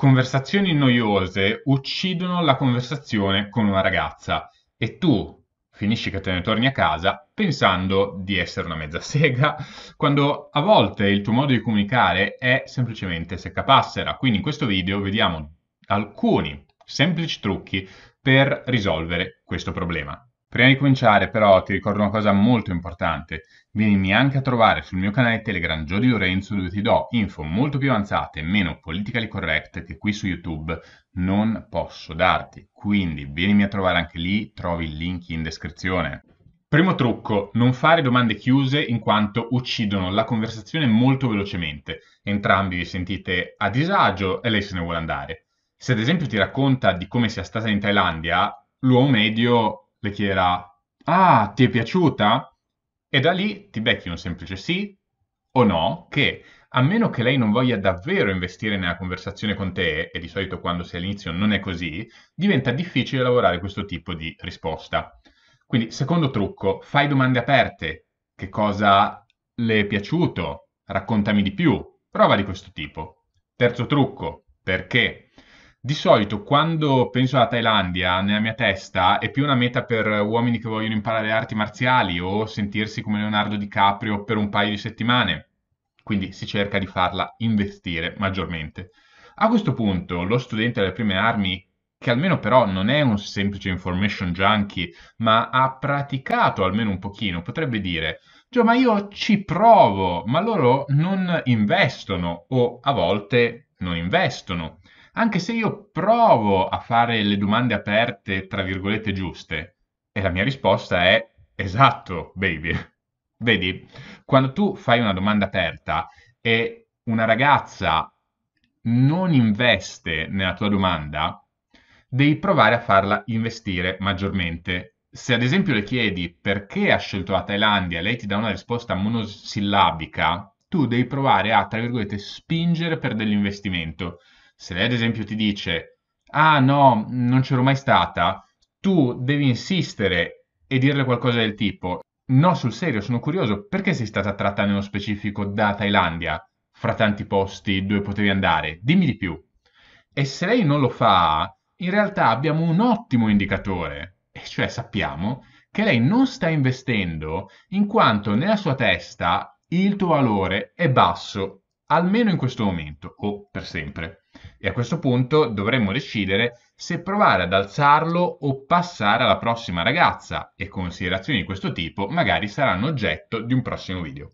Conversazioni noiose uccidono la conversazione con una ragazza e tu finisci che te ne torni a casa pensando di essere una mezza sega, quando a volte il tuo modo di comunicare è semplicemente secca passera. Quindi in questo video vediamo alcuni semplici trucchi per risolvere questo problema. Prima di cominciare però ti ricordo una cosa molto importante, vienimi anche a trovare sul mio canale Telegram Jody Lorenzo dove ti do info molto più avanzate e meno politically correct che qui su YouTube non posso darti, quindi vienimi a trovare anche lì, trovi il link in descrizione. Primo trucco, non fare domande chiuse in quanto uccidono la conversazione molto velocemente. Entrambi vi sentite a disagio e lei se ne vuole andare. Se ad esempio ti racconta di come sia stata in Thailandia, l'uomo medio le chiederà Ah, ti è piaciuta? E da lì ti becchi un semplice sì o no che, a meno che lei non voglia davvero investire nella conversazione con te, e di solito quando sei all'inizio non è così, diventa difficile lavorare questo tipo di risposta. Quindi, secondo trucco, fai domande aperte. Che cosa le è piaciuto? Raccontami di più. Prova di questo tipo. Terzo trucco, perché? Di solito quando penso alla Thailandia, nella mia testa è più una meta per uomini che vogliono imparare arti marziali o sentirsi come Leonardo DiCaprio per un paio di settimane. Quindi si cerca di farla investire maggiormente. A questo punto lo studente delle prime armi, che almeno però non è un semplice information junkie, ma ha praticato almeno un pochino, potrebbe dire Gio, ma io ci provo, ma loro non investono o a volte non investono anche se io provo a fare le domande aperte, tra virgolette, giuste, e la mia risposta è esatto, baby. Vedi, quando tu fai una domanda aperta e una ragazza non investe nella tua domanda, devi provare a farla investire maggiormente. Se ad esempio le chiedi perché ha scelto la Thailandia e lei ti dà una risposta monosillabica, tu devi provare a, tra virgolette, spingere per dell'investimento. Se lei ad esempio ti dice, ah no, non c'ero mai stata, tu devi insistere e dirle qualcosa del tipo, no, sul serio, sono curioso, perché sei stata tratta nello specifico da Thailandia, fra tanti posti dove potevi andare? Dimmi di più. E se lei non lo fa, in realtà abbiamo un ottimo indicatore, e cioè sappiamo che lei non sta investendo in quanto nella sua testa il tuo valore è basso, almeno in questo momento o per sempre e a questo punto dovremmo decidere se provare ad alzarlo o passare alla prossima ragazza e considerazioni di questo tipo magari saranno oggetto di un prossimo video.